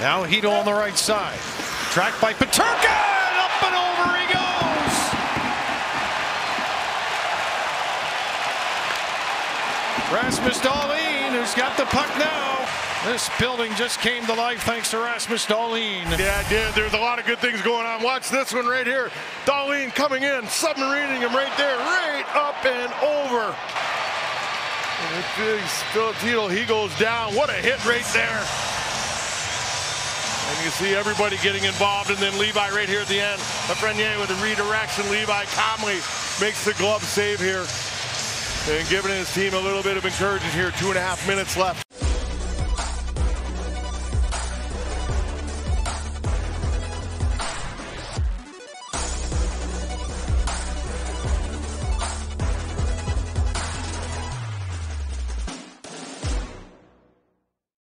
Now Chytil on the right side. Tracked by Peterka. and Up and over he goes. Rasmus Dahlin, who's got the puck now. This building just came to life thanks to Rasmus Dahlin. Yeah, it did. There's a lot of good things going on. Watch this one right here. Dahlin coming in, submarining him right there, right up and over. And Filip Chytil, he goes down. What a hit right there. You see everybody getting involved, and then Levi right here at the end. Lafreniere with a redirection. Levi calmly makes the glove save here. And giving his team a little bit of encouragement here. Two and a half minutes left.